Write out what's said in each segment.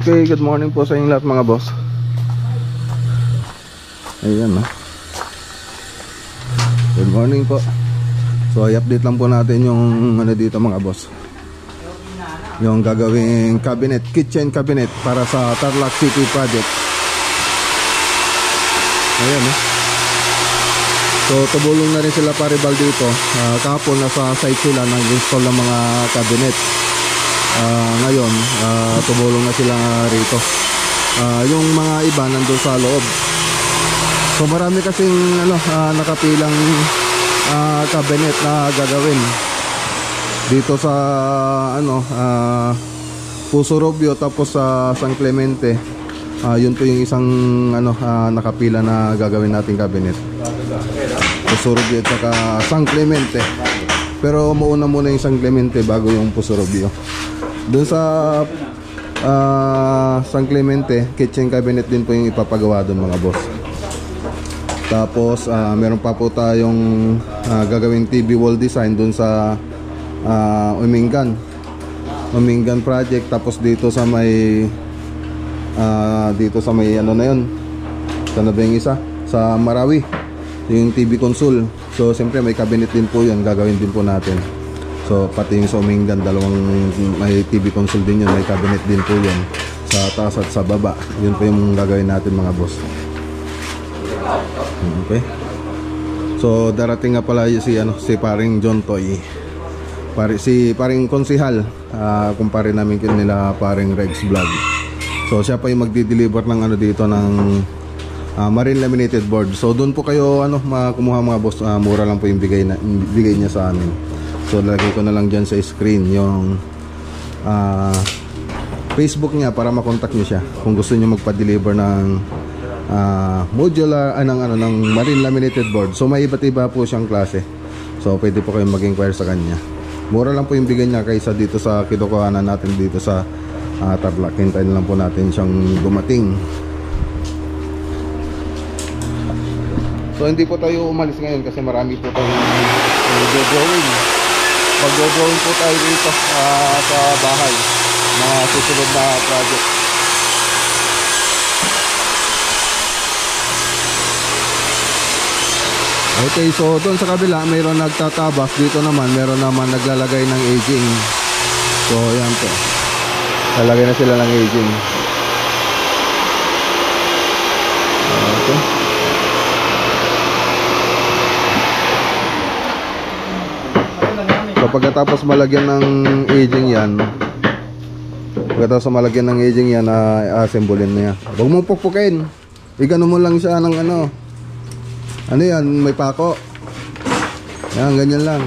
Okay, good morning po sa inyo lahat mga boss. Ayan no. Good morning po. So i-update lang po natin yung ano dito mga boss. Yung gagawing cabinet, kitchen cabinet para sa Tarlac City project. Ayan no. So tumulong na rin sila paribal dito. Uh, kahapon nasa site sila nag-install ng mga cabinet. Ah, ngayon uh, tumulong na sila rito. Uh, yung mga iba nandun sa loob. So marami kasing ano, uh, nakapilang uh, cabinet na gagawin. Dito sa ano uh, Puso Robio tapos sa San Clemente. Uh, yun po yung isang ano uh, nakapila na gagawin nating cabinet. Puso Robio at saka San Clemente. Pero mauna muna yung San Clemente bago yung Puso Robio doon sa uh, San Clemente, kitchen cabinet din po yung ipapagawa doon mga boss. Tapos uh, meron pa po tayong uh, gagawing TV wall design doon sa uh, Umingan. Umingan project tapos dito sa may uh, dito sa may ano na yun. Sana ba yung isa? Sa Marawi. Yung TV console. So siyempre may cabinet din po yun gagawin din po natin. So pati yung sa Umingan, dalawang may TV console din yun, may cabinet din po yun sa taas at sa baba. Yun po yung gagawin natin mga boss. Okay. So darating nga pala si ano si paring John Toy. Pare, si paring konsihal, uh, kumpare namin kin nila paring Rex Vlog. So siya pa yung magdi-deliver ng ano dito ng uh, marine laminated board. So doon po kayo ano makumuha mga boss, uh, mura lang po yung bigay na bigay niya sa amin. So lagay ko na lang dyan sa screen yung uh, Facebook niya para makontak niyo siya kung gusto niyo magpa-deliver ng uh, modular uh, ng ano ng marine laminated board. So may iba't iba po siyang klase. So pwede po kayong mag-inquire sa kanya. Mura lang po yung bigay niya kaysa dito sa kinukuhanan natin dito sa uh, Tarlac. Hintayin lang po natin siyang dumating. So hindi po tayo umalis ngayon kasi marami po tayong uh, magdo-drawing po tayo dito uh, sa bahay mga susunod na project. Okay so doon sa kabila mayroon nagtatabas. Dito naman meron naman naglalagay ng aging. So yan po. Lalagay na sila ng aging. Okay pagkatapos malagyan ng aging yan Pagkatapos malagyan ng aging yan uh, Assemblin na yan Huwag mong pukpukin. Igano mo lang siya ng ano. Ano yan? May pako. Yan ganyan lang.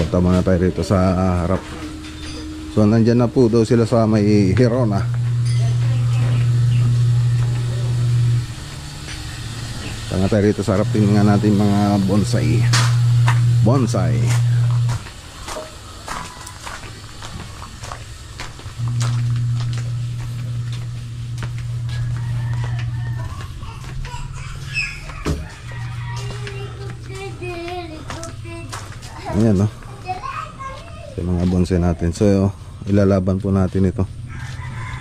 Punta muna tayo rito sa harap So nandyan na po daw sila sa may Hirona Tanga tayo rito sa harap. Tingnan natin mga bonsai. Bonsai. Ayan no? Yung mga bonsai natin. So ilalaban po natin ito.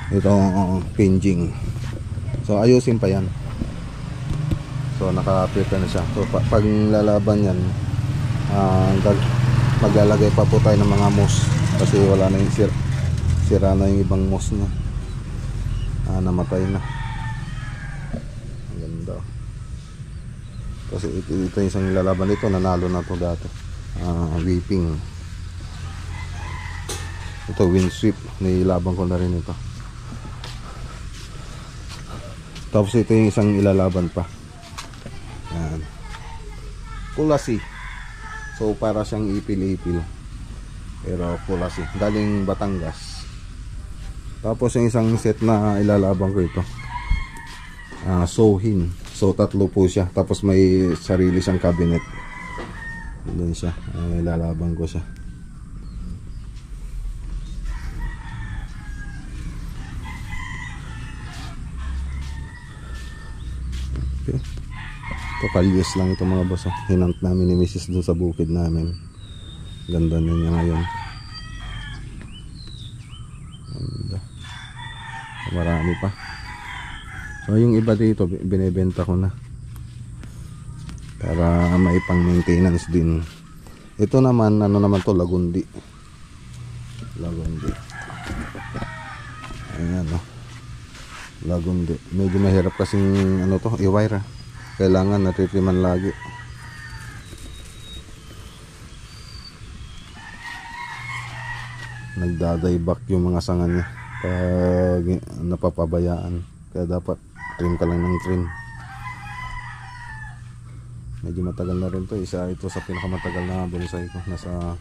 Itong pinging so ayusin pa yan. So naka-prepare na siya. So pa pag lalaban yan uh, maglalagay pa po tayo ng mga moss. Kasi wala na yung sira, sira na yung ibang moss na uh, namatay na. Ganda. Kasi ito, ito yung isang lalaban. Dito nanalo na to dati. Uh, weeping ito windsweep nilalaban ko na rin ito. Tapos ito yung isang ilalaban pa. Yan. Kulasi. So para siyang ipil-ipil. Pero kulasi. Galing Batangas. Tapos yung isang set na ilalaban ko ito. Uh, sohin. So tatlo po siya. Tapos may sarili siyang cabinet. Doon siya. Uh, ilalaban ko siya Ito kalyos lang ito mga boss. Oh. Hinant namin ni Mrs. dun sa bukid namin. Ganda na niya ngayon. Ganda. Marami pa. So yung iba dito bi- binebenta ko na. Para may pang maintenance din. Ito naman ano naman to lagundi. Lagundi. Ayan oh. Lagundi. Medyo mahirap kasing ano to, i-wire. ah. Kailangan natritriman lagi. Nagdaday-back yung mga sanga niya pag napapabayaan. Kaya dapat trim ka lang ng trim. Medyo matagal na rin to. Isa ito sa pinakamatagal na bonsai ko. Nasa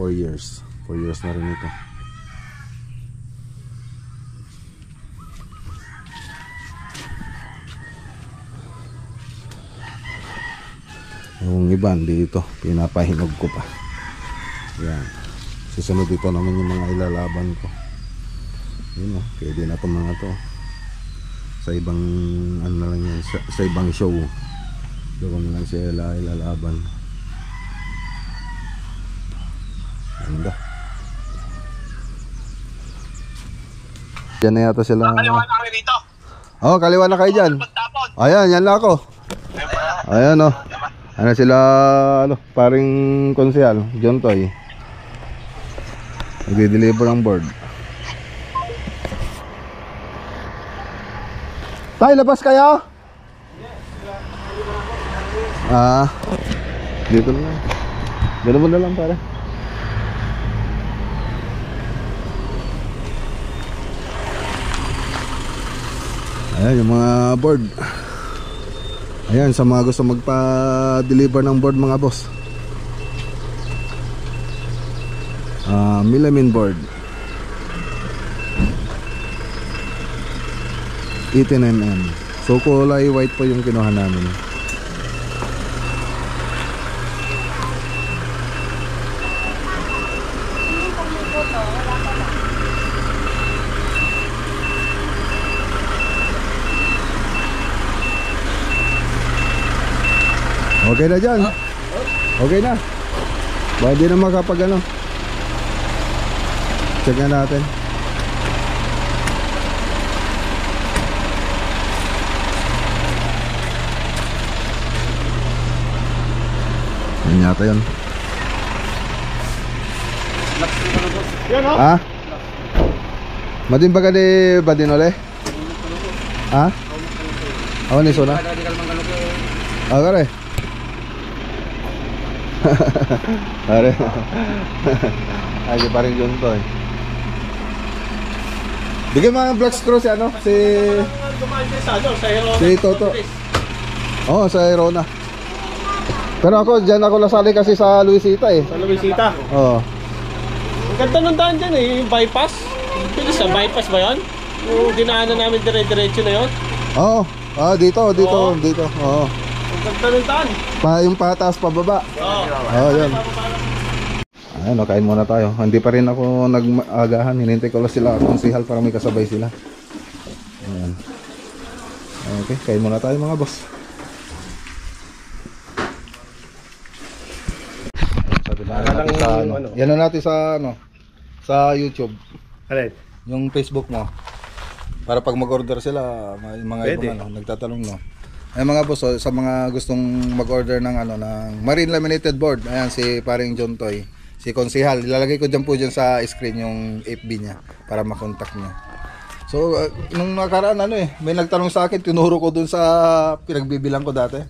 4 years. 4 years na rin ito. Yung iba dito, pinapahinog ko pa. Yan. Susunod dito naman yung mga ilalaban ko. Yun o, pwede na itong mga to. Sa ibang, ano na lang yan, sa, sa ibang show. Doon lang siya ila- ilalaban. Ganda. Diyan na yata sila. Kaliwa na kami dito. Oh, kaliwa na kayo dyan. Ayan, yan na ako. Ayan oh. Ano sila, ano, paring konsyal, John Toy. Nagde-deliver ng board. Tay, labas kayo? Ah, dito na. Ganun mo na lang para. Ayan yung mga board. Ayan, sa mga gusto magpa-deliver ng board mga boss. Ah, Milamin board. 18mm. So kulay white po yung kinuha namin. Okay na dyan. Okay na. Baka di na makapag ano. Check na natin. Yan yata yun. Yan o. Ha? Madin ba gani ba din ole? Ha? Ako ni Sona? Ah, kare. Kare. Ay, pa rin yun to eh. Bigyan mga black screw si ano? Si... Si Toto. Oo, oh, sa Irona. Pero ako, dyan ako nasali kasi sa Luisita eh. Sa Luisita. Oo. Ang ganda ng daan dyan eh, yung bypass. Pwede sa bypass ba yan? Yung dinaanan namin dire-diretso na yun. Oo. Ah, dito, dito, Oo. dito. Oo. Ang ganda ng daan. Pa, yung pataas pababa. Oo. Oo, yun. Ayun, no, kain muna tayo. Hindi pa rin ako nag-agahan. Hinintay ko lang sila konsihal para may kasabay sila. Ayan. Okay, kain muna tayo mga boss. Sabi na natin sa ano. Yan na natin sa ano sa YouTube, Alin? yung Facebook mo. Para pag mag-order sila, may mga ibang ano, nagtatanong no. Ay mga boss, oh, sa mga gustong mag-order ng ano ng marine laminated board, ayan si paring John Toy, si Konsihal. Ilalagay ko diyan po diyan sa screen yung FB niya para makontak niya. So, uh, nung nakaraan ano eh, may nagtanong sa akin, tinuro ko dun sa pinagbibilang ko dati.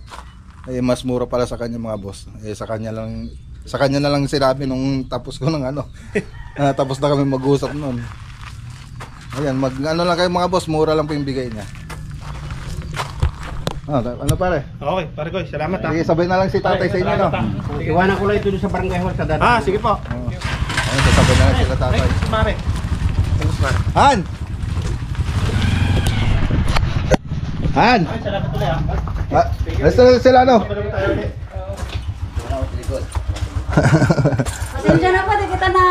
Eh mas mura pala sa kanya mga boss. Eh sa kanya lang sa kanya na lang sinabi nung tapos ko ng ano. Ah, tapos na kami mag-usap noon. Ayan, mag ano lang kayo mga boss, mura lang po yung bigay niya. Ah, ano pare? Okay, pare ko, salamat ha. Sige, sabay na lang si tatay sa inyo, no? Iwanan ko lang ito doon sa barangay hall sa dati. Ah, sige po. Ayun, sasabay na lang sila tatay. Ay, mare. Thanks, mare. Han! Han! Ay, salamat ulit ha. Ah, Nasa sila, no? Pasensya na po, di kita na...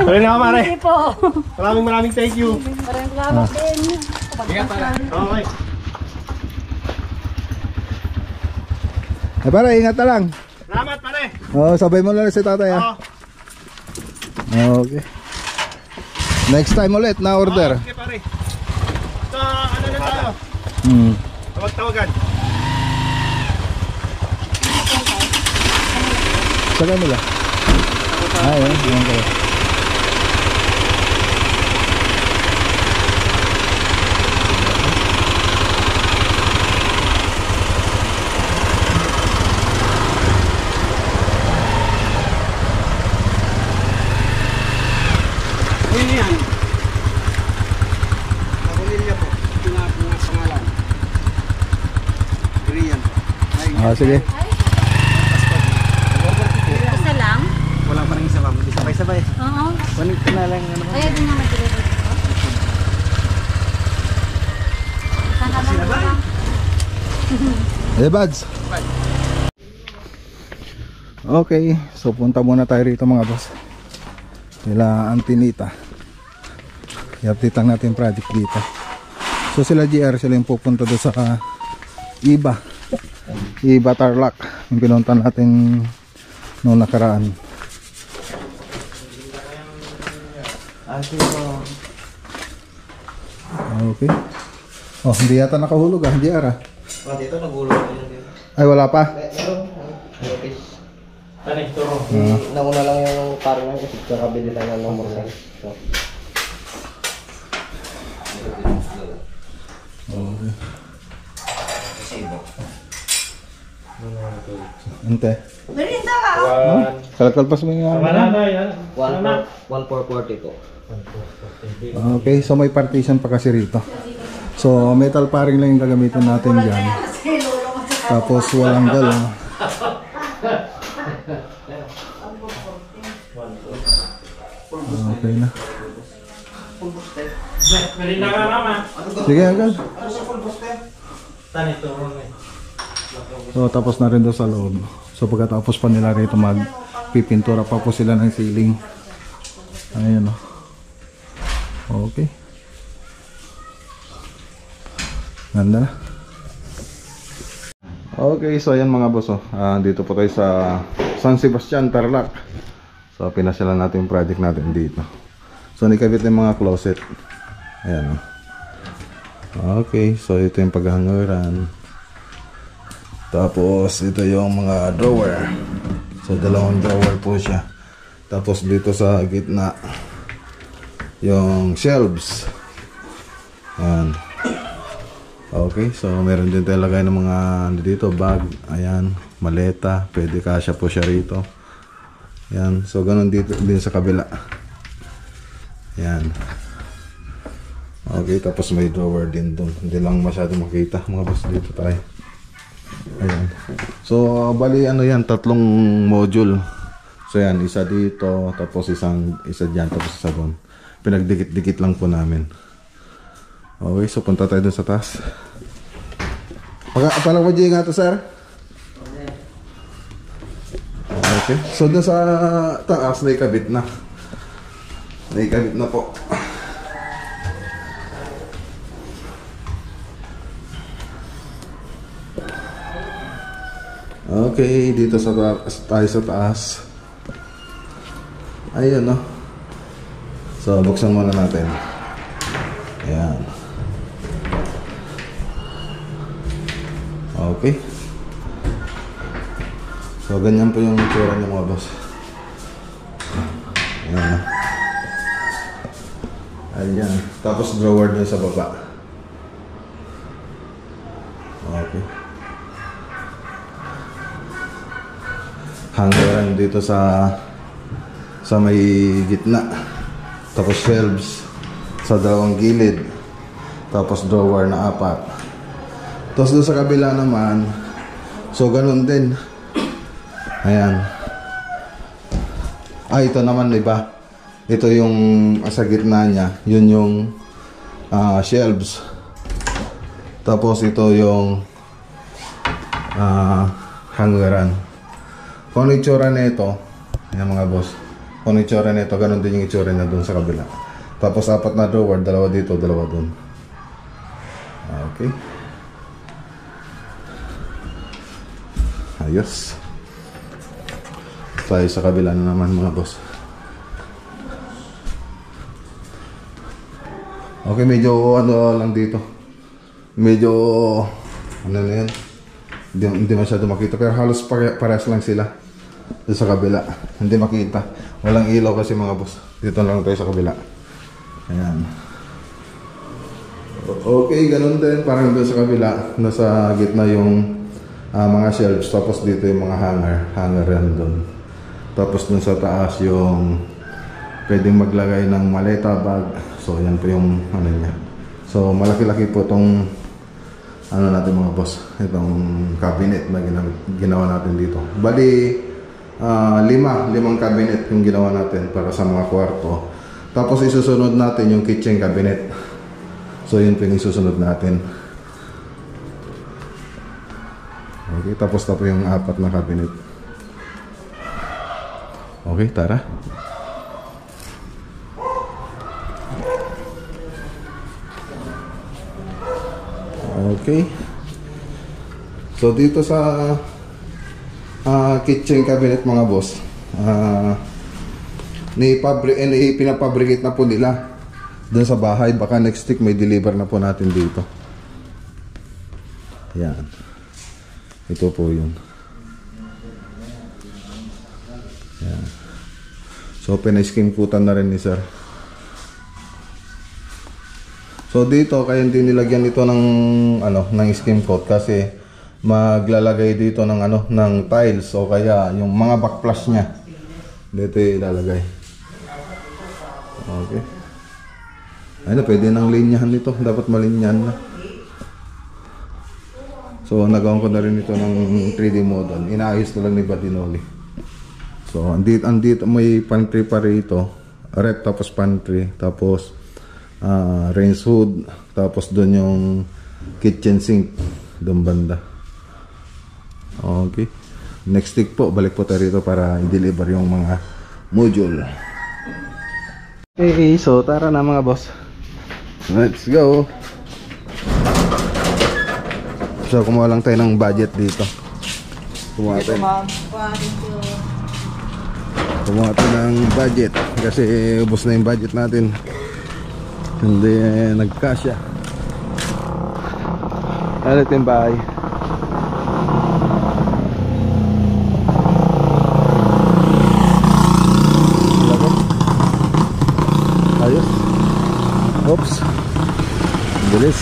Tuloy na mare. Hindi po. Maraming maraming thank you. Maraming salamat din. Okay. Eh, pare, ingat na lang. Salamat pare. Oh, sabay mo lang si tatay ah. Okay. Next time ulit na order. Okay pare. Sa ano na tayo? Hmm. Tawag-tawagan. Sa kanila. Ay, eh, yan kayo. Ano yan? Pamilya po. Pina, pina pangalan. Korean po. Ay, Ah, sige. Isa lang? wala pa rin isa ma'am. Sabay-sabay. Oo. Kunin ko na lang ano. Kaya din naman deliver dito. Saan ka ba lang? Eh, buds. Okay, so punta muna tayo rito mga boss. Nila Antinita. I-update natin yung project dito. So sila GR, sila yung pupunta doon sa uh, Iba. Iba Tarlac. Yung pinunta natin noong nakaraan. Okay. Oh, hindi yata nakahulog ah, GR ah. Oh, dito nagulo ko yun dito. Ay, wala pa. Ano turo? Nauna lang yung parang kasi kakabili lang ng number lang. So, Ante. Merinda ka! Kalkalpas mo yung Wala na yan. 1440 po. Okay, so may partition pa kasi rito. So metal paring lang yung gagamitin natin dyan. Sa Tapos walang galong. Okay na. Melinda ka mama. Sige agad. Tani turo So tapos na rin doon sa loob. So pagkatapos pa nila rito magpipintura pa po sila ng ceiling. Ayan o. Okay. Ganda na. Okay, so ayan mga boss. Oh. Ah, dito po tayo sa San Sebastian, Tarlac. So pinasyalan natin yung project natin dito. So nikabit yung mga closet. Ayan oh. Okay, so ito yung paghanguran. Tapos ito yung mga drawer. So dalawang drawer po siya. Tapos dito sa gitna yung shelves. Ayan. Okay, so meron din tayo lagay ng mga ano dito, bag, ayan, maleta, pwede kasya po siya rito. Ayan, so ganun dito din sa kabila. Ayan. Okay, tapos may drawer din doon. Hindi lang masyado makita mga boss dito tayo. Ayan. So, bali ano yan, tatlong module. So yan, isa dito, tapos isang isa diyan, tapos isa doon. Pinagdikit-dikit lang po namin. Okay, so punta tayo dun sa taas. Pag palang mo nga to, sir? Okay. So dun sa taas, naikabit na. Naikabit na po. Okay, dito sa taas, tayo sa taas. Ayun, no? So, buksan muna natin. Ayan. Okay. So, ganyan po yung itsura niya mga boss. Ayan? Ayan. Tapos drawer dun sa baba. Hangaran dito sa sa may gitna. Tapos shelves sa dalawang gilid. Tapos drawer na apat. Tapos doon sa kabila naman, so ganun din. Ayan. Ah, ito naman, iba. Ito yung sa gitna niya. Yun yung ah, shelves. Tapos ito yung ah, hangaran. Kung ano itsura na ito, yan mga boss. Kung ano itsura na ito, ganun din yung itsura na doon sa kabila. Tapos apat na drawer, dalawa dito, dalawa doon. Okay. Ayos. Tayo sa kabila na naman mga boss. Okay, medyo ano lang dito. Medyo ano na yun. Hindi, hindi masyado makita. Pero halos pare, parehas lang sila. Sa kabila. Hindi makita. Walang ilaw kasi mga boss. Dito lang tayo sa kabila. Ayan. Okay, ganun din. Parang doon sa kabila. Nasa gitna yung ah, mga shelves. Tapos dito yung mga hanger. Hanger yan doon. Tapos dun sa taas yung pwedeng maglagay ng maleta bag. So yan po yung ano niya. So malaki-laki po tong ano natin mga boss. Itong cabinet na gina- ginawa natin dito. Bali ah, lima, limang cabinet yung ginawa natin para sa mga kwarto. Tapos isusunod natin yung kitchen cabinet. So yun po yung isusunod natin. Okay, tapos na yung apat na cabinet. Okay, tara. Okay. So dito sa ah, kitchen cabinet mga boss, ah ni pabri eh, ni pinapabricate na po nila doon sa bahay. Baka next week may deliver na po natin dito. Yan. Ito po yun. Yan. So, pinaiskimputan na rin ni sir. So, dito, kaya hindi nilagyan ito ng, ano, ng skim coat kasi maglalagay dito ng, ano, ng tiles o kaya yung mga backflash niya. Dito ilalagay. Okay. Ayun na, pwede nang linyahan nito. Dapat malinyahan na. So, nagawan ko na rin ito ng 3D model. Inaayos na lang ni Badinoli. So, andito, andito may pantry pa rito. Rep tapos pantry. Tapos, ah range hood. Tapos doon yung kitchen sink. Doon banda. Okay. Next week po, balik po tayo rito para i-deliver yung mga module. Okay, so tara na mga boss. Let's go. So, kumuha lang tayo ng budget dito. Kumuha tayo. Kumuha tayo ng budget kasi ubos na yung budget natin. Hindi eh, nagkasya. Ito yung bahay? Ayos. Oops. Bilis.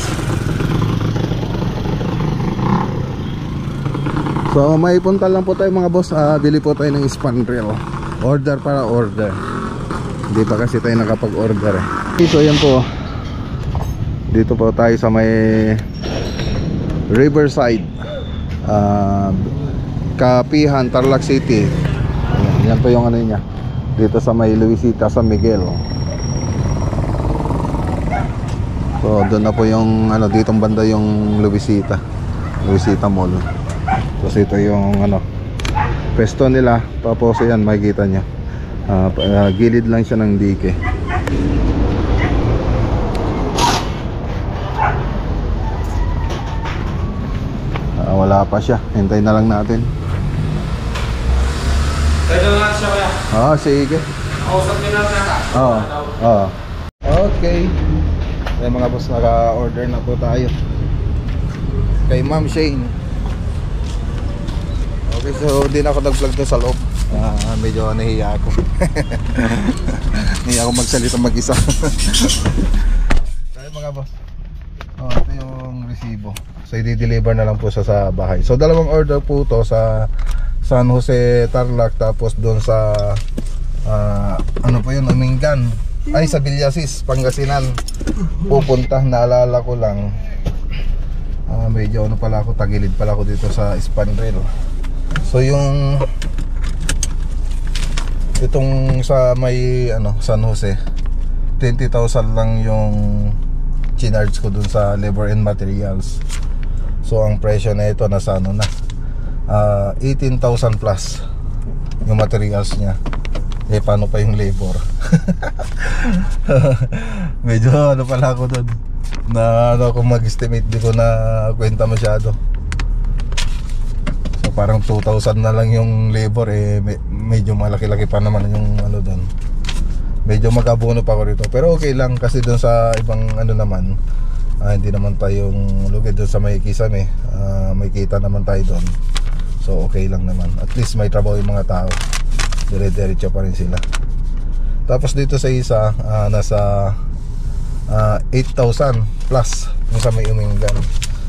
So may punta lang po tayo mga boss Ah, Bili po tayo ng spandrel Order para order Hindi pa kasi tayo nakapag-order eh. So yan po. Dito po tayo sa may Riverside Ah, Kapihan, Tarlac City. Ayan, yan po yung ano niya. Dito sa may Luisita, San Miguel. So doon na po yung ano ditong banda yung Luisita. Luisita Mall. Tapos ito yung ano pesto nila. Tapos ayan makikita nyo Ah, pa- ah, gilid lang siya ng dike Ah, wala pa siya hintay na lang natin Pwede nga siya kaya. ah sige Kausap niyo na nata. Oo. Oo. Okay. Ay mga boss, naka-order na po tayo. Kay Ma'am Shane. Okay, so di na ako nag-vlog doon sa loob. Ah, medyo nahiya ako. nahiya ako magsalita mag-isa. Tayo mga boss. Oh, ito yung resibo. So i-deliver na lang po sa sa bahay. So dalawang order po to sa San Jose Tarlac tapos doon sa ah, ano po yun, Umingan. Ay sa Villasis, Pangasinan. Pupunta, naalala ko lang. Ah, medyo ano pala ako, tagilid pala ako dito sa Spanrail. So yung itong sa may ano San Jose 20,000 lang yung chinarge ko dun sa labor and materials. So ang presyo na ito nasa ano na ah, 18,000 plus yung materials niya. Eh paano pa yung labor? Medyo ano pala ako doon. Na ano ako mag-estimate di ko na kwenta masyado. So parang 2,000 na lang yung labor eh me- medyo malaki-laki pa naman yung ano doon. Medyo mag-abono pa ako rito. Pero okay lang kasi doon sa ibang ano naman ah, hindi naman tayong lugi doon sa may kisame. Ah, may kita naman tayo doon. So okay lang naman. At least may trabaho yung mga tao. Dire-diretso pa rin sila. Tapos dito sa isa ah, nasa ah, 8,000 plus yung sa may umingan.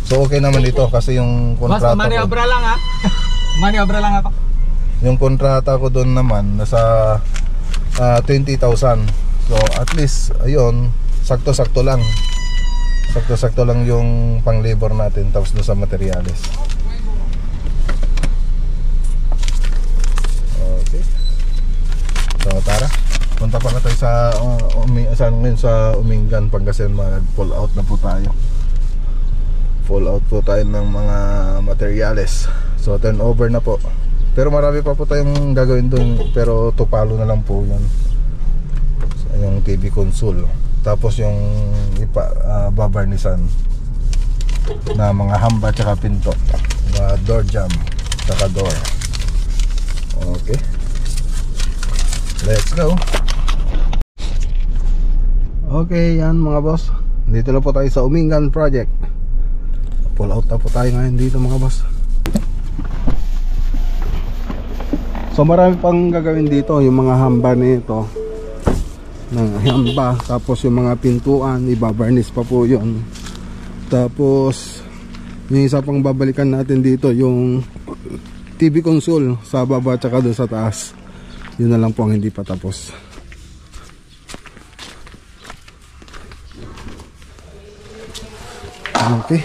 So okay naman dito kasi yung kontrata ko. maniobra lang ha. maniobra lang ako. Yung kontrata ko doon naman nasa ah, 20,000. So at least ayun, sakto-sakto lang. Sakto-sakto lang yung pang labor natin tapos doon sa materyales. Okay. So tara. Punta pa na tayo sa uh, umi, ngayon, sa Umingan, Pangasinan. Mag-pull out na po tayo. Pull out po tayo ng mga materyales. So turnover na po. Pero marami pa po tayong gagawin doon. Pero tupalo na lang po. So, yung TV console. Tapos yung ipa, uh, babarnisan na mga hamba tsaka pinto. Mga door jam tsaka door. Okay. Let's go. Okay, yan mga boss. Dito na po tayo sa Umingan Project. Pull out na po tayo ngayon dito mga boss. So marami pang gagawin dito, yung mga hamba nito. Ng hamba, tapos yung mga pintuan, ibabarnish pa po 'yon. Tapos yung isa pang babalikan natin dito, yung TV console sa baba at doon sa taas. Yun na lang po ang hindi pa tapos. Okay.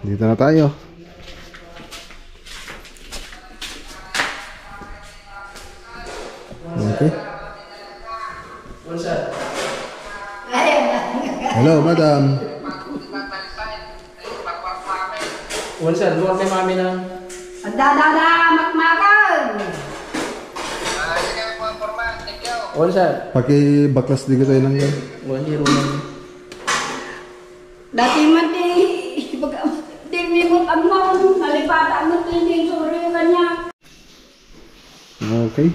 Dito na tayo. Okay. Hello, madam. Wala sir, luwag kay mami. Ang dadada, makmakan! Wala sir. Paki-baklas di ko tayo lang yan. Wala di ruman. Dati man di, di limot ang mo, nalipatan mo di di suri yung kanya. Okay.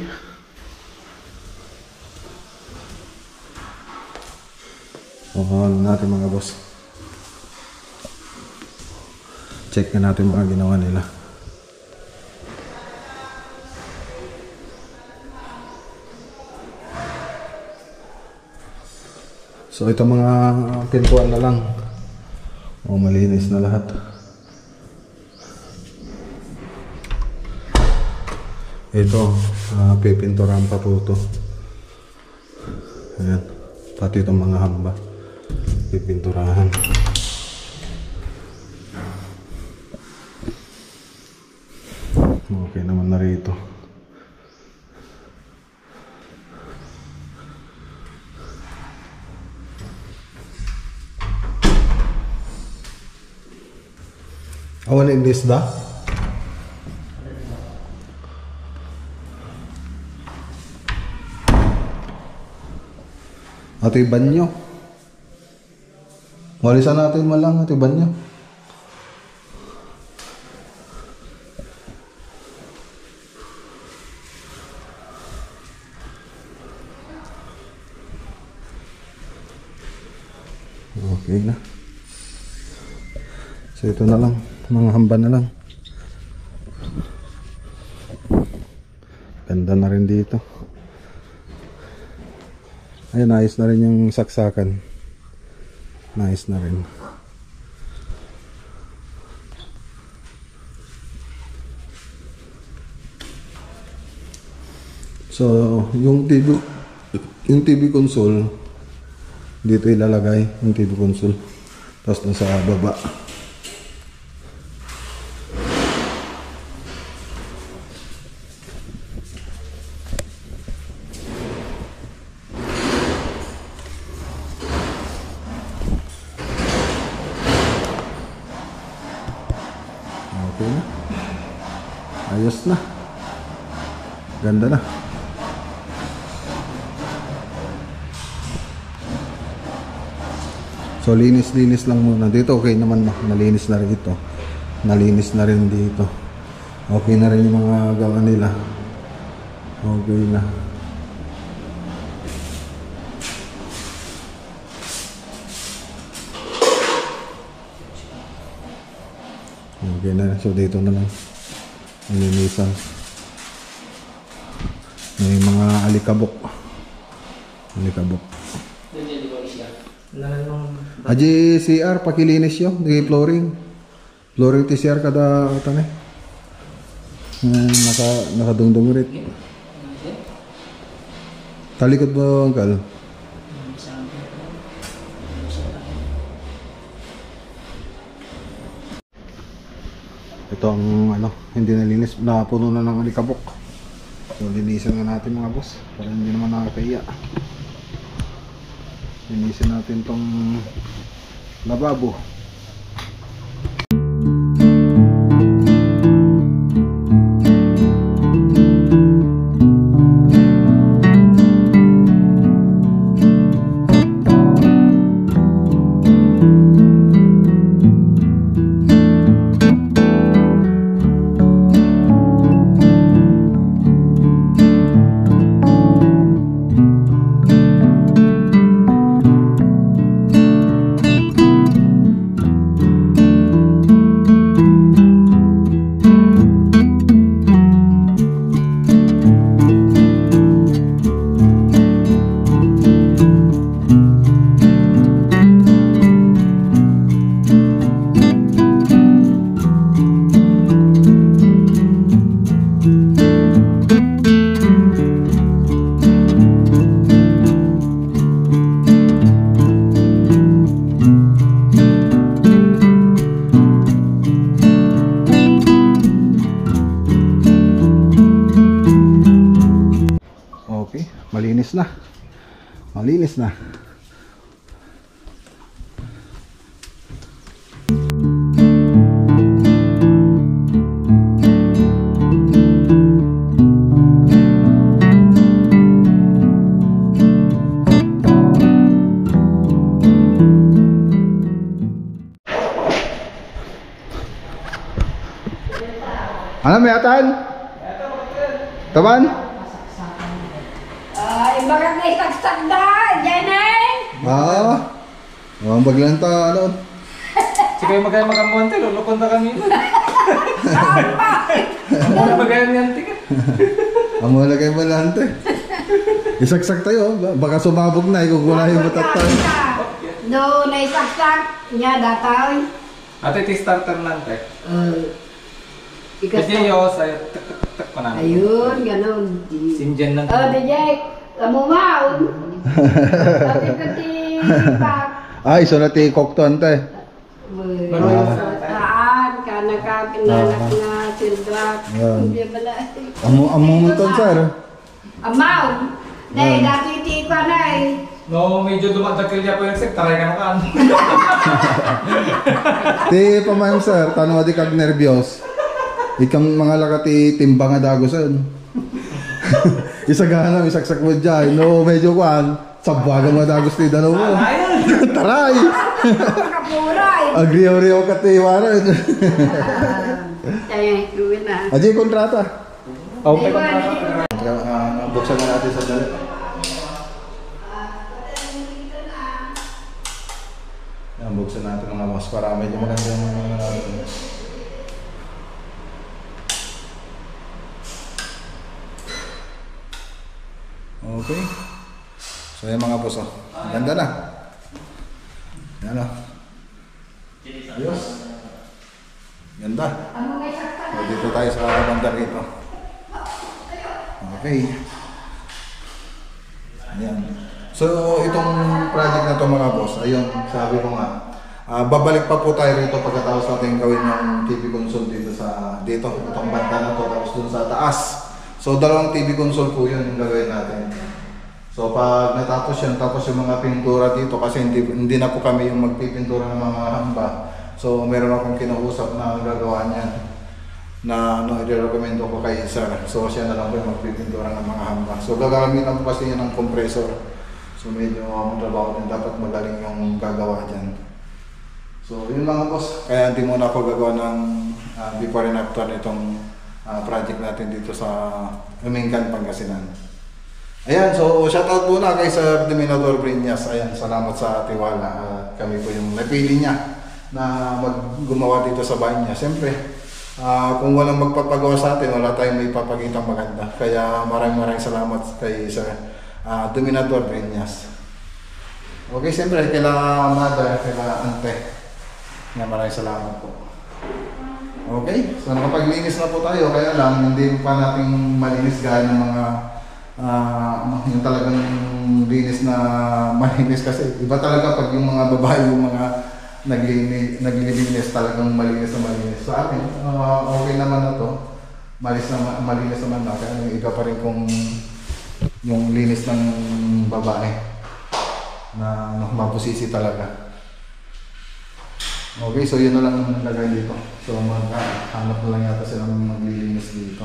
Oh, ano natin mga boss. Check na natin mga ginawa nila. So ito mga pintuan na lang. Oh, malinis na lahat. Ito, uh, pipinturahan pa po ito. Ayan. Pati itong mga hamba. Pipinturahan. Okay naman na rito. Awan in this da? Ito yung banyo. Walisan natin mo lang ito yung banyo. Okay na. So ito na lang. Mga hamba na lang. Ganda na rin dito. Ayun, ayos na rin yung saksakan. Nice na rin. So, yung TV yung TV console dito ilalagay yung TV console. Tapos dun sa baba. Linis-linis lang muna. Dito okay naman na. Nalinis na rin ito. Nalinis na rin dito. Okay na rin yung mga gawa nila. Okay na. Okay na. So dito na lang. Nilinisan. May mga alikabok. Alikabok. Aji CR pakilinis yo di flooring. Flooring ti CR kada tane. Hmm, naka nakadungdong rit. Talikod mo angkal. Ito ang ano, hindi nalinis, napuno na ng alikabok. So linisan na natin mga boss, para hindi naman nakakahiya. Linisin natin tong lababo. Taban? Ay, baka may saksak na, Jenny! Oo. Oh, ang baglan ta, ano? Sige kayo magaya makamuante, lulukon na kami. Ang mga magaya niyan, tika. Ang mga lagay balante. Isaksak tayo, ba- baka sumabog na, ikugula yung matatan. No, naisaksak niya dataw. Ate, iti starter lang, te. Uh, Kasi yo, sa'yo, tak tak tak tak pa namin. Ayun, ganun. Di- Sinjan lang. Oh, DJ, kamu mau? Tapi kati pak. Ay, so na ti kokton te. Saan, kana ka, kinanak na, sildrak. Ah. Hindi bala. Amo amo munton sir. Amaw. Dahil dati ti pa na eh. No, medyo dumadakil niya po yung sek, taray ka na kan. Ti pamayon sir, tanong di kag nervyos. Ikang mga lakati timbang nga dagosan. Isagahan na, isaksak mo dyan. No, medyo kuhan. Sabwagan mo dagos ti dalaw mo. Taray! Agriyaw-riyaw ka ti waran. Kaya, gawin na. Aji kontrata. Okay, kontrata. Uh, buksan na natin sa dalit. Yan, buksan natin mga mas para medyo maganda yung mga natin. Okay. So yan mga boss, oh. Ganda na. Yan oh. Ayos. Ganda. So, dito tayo sa banda rito. Okay. Ayan. So, itong project na to mga boss, ayun, sabi ko nga, ah, babalik pa po tayo rito pagkatapos natin gawin yung TV console dito sa, dito, itong banda na to, tapos dun sa taas. So, dalawang TV console po yun yung gagawin natin. So, pag natapos yun, tapos yung mga pintura dito, kasi hindi, hindi na po kami yung magpipintura ng mga hamba. So, meron akong kinausap na gagawa niyan na ano, i-recommend ko kay sir. So siya na lang po yung magpipintura ng mga hamba. So gagamit lang po kasi yan ng compressor. So medyo ang trabaho din dapat magaling yung gagawa dyan. So yun mga boss. Kaya hindi muna ako gagawa ng ah, before and after nitong ah, project natin dito sa Umingan, Pangasinan. Ayan, so shoutout muna kay Sir Dominador Brinyas. Ayan, salamat sa tiwala. At kami po yung napili niya na maggumawa dito sa bahay niya. Siyempre, ah, kung walang magpapagawa sa atin, wala tayong may papagitang maganda. Kaya maraming maraming salamat kay Sir ah, Dominador Brinyas. Okay, siyempre, kila mother, kila ante. Maraming salamat po. Okay, so nakapaglinis na po tayo, kaya lang hindi pa nating malinis gaya ng mga ano, yung talagang linis na malinis kasi iba talaga pag yung mga babae yung mga naglilinis, naglilinis talagang malinis na malinis. Sa akin, ah, okay naman na to. Malis na, malinis naman na. Kaya iba pa rin kung yung linis ng babae na mabusisi talaga. Okay, so yun na lang ang lagay dito. So maghanap na lang yata sila ng maglilinis dito.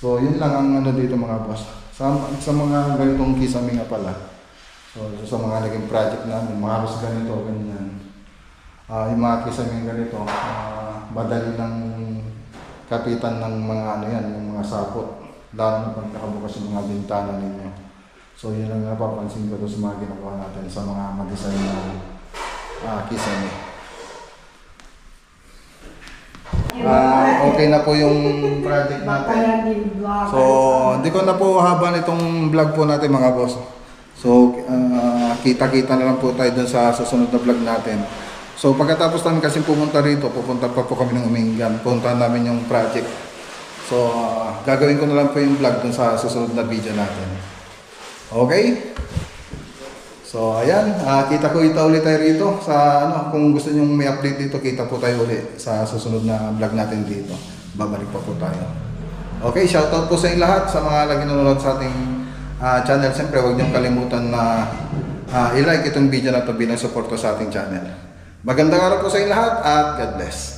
So yun lang ang ano dito mga boss. Sa, sa mga ganitong kisame nga pala. So sa mga naging project namin, mga halos ganito, ganyan. Ah, yung mga kisame ganito, ah, madali ng kapitan ng mga ano yan, yung mga sapot. Lalo na pag nakabukas yung mga bintana ninyo. So yun lang napapansin ko sa mga ginagawa natin sa mga mag-design na ah, kisame. Ah, okay na po yung project natin. So, hindi ko na po haba nitong vlog po natin mga boss. So, ah, kita-kita na lang po tayo dun sa susunod na vlog natin. So, pagkatapos namin kasi pumunta rito, pupunta pa po kami ng Umingan. Punta namin yung project. So, ah, gagawin ko na lang po yung vlog dun sa susunod na video natin. Okay? So, ayan. ah, kita ko ita ulit tayo rito. Sa, ano, kung gusto nyo may update dito, kita po tayo ulit sa susunod na vlog natin dito. Babalik pa po tayo. Okay, shoutout po sa inyo lahat sa mga lagi nanonood sa ating ah, channel. Siyempre, huwag niyong kalimutan na ah, i-like itong video na to bilang suporto sa ating channel. Magandang araw po sa inyo lahat at God bless.